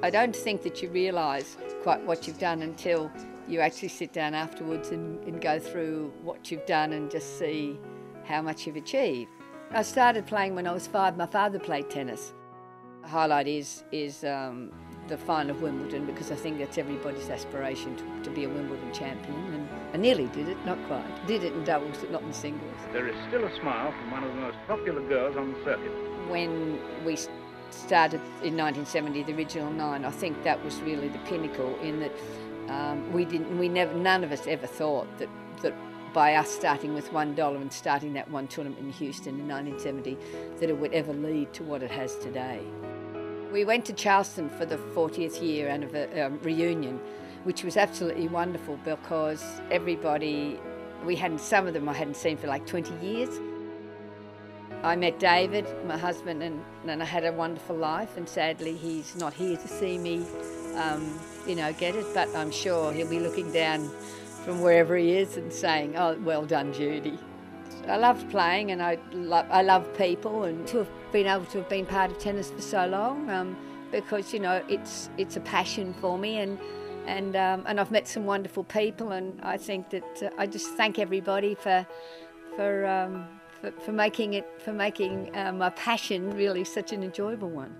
I don't think that you realise quite what you've done until you actually sit down afterwards and, and go through what you've done and just see how much you've achieved. I started playing when I was five. My father played tennis. The highlight is is um, the final of Wimbledon because I think that's everybody's aspiration to, to be a Wimbledon champion. And I nearly did it, not quite. Did it in doubles, but not in singles. There is still a smile from one of the most popular girls on the circuit. When we started in 1970, the original nine, I think that was really the pinnacle in that um, we didn't, we never, none of us ever thought that that by us starting with one dollar and starting that one tournament in Houston in 1970, that it would ever lead to what it has today. We went to Charleston for the 40th year and um, reunion, which was absolutely wonderful because everybody, we hadn't, some of them I hadn't seen for like 20 years. I met David, my husband, and, and I had a wonderful life. And sadly, he's not here to see me, um, you know, get it. But I'm sure he'll be looking down from wherever he is and saying, "Oh, well done, Judy." I loved playing, and I love I love people, and to have been able to have been part of tennis for so long, um, because you know it's it's a passion for me, and and um, and I've met some wonderful people, and I think that uh, I just thank everybody for for. For, for making it for making uh, my passion really such an enjoyable one.